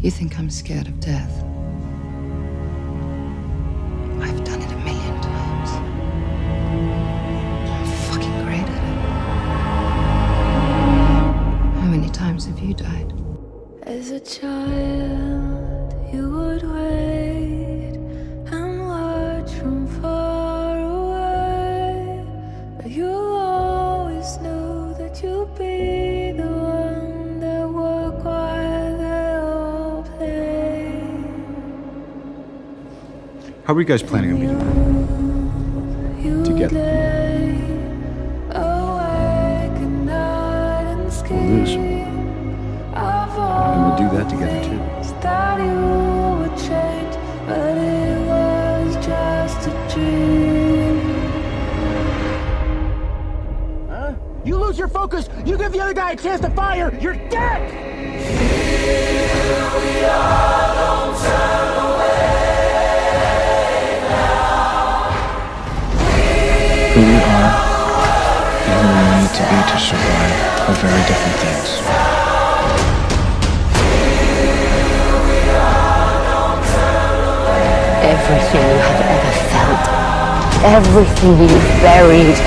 You think I'm scared of death? I've done it a million times. I'm fucking great at it. How many times have you died? As a child, you would wait How are you guys planning on meeting? Together. We'll lose. And we'll do that together too. Dream. You lose your focus, you give the other guy a chance to fire, you're dead! Survive are very different things. Everything you have ever felt, everything you've buried.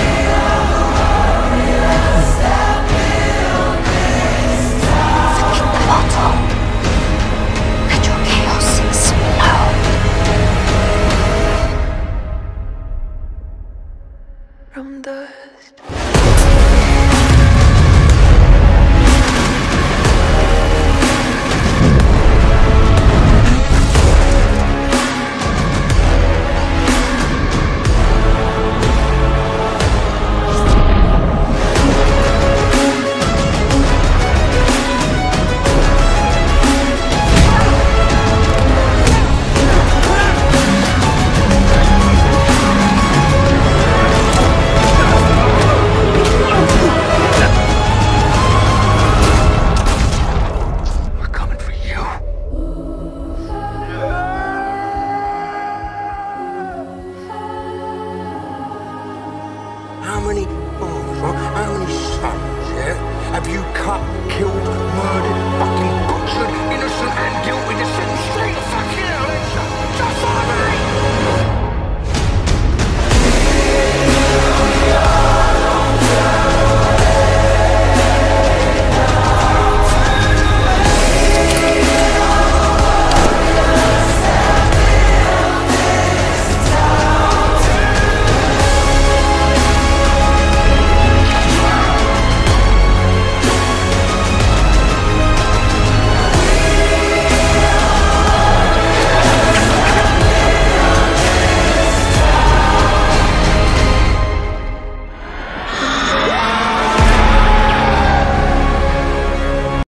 Forget the bottle. Let your chaos explode. From dust. Many moms. How many sons, yeah? Have you cut, killed, murdered,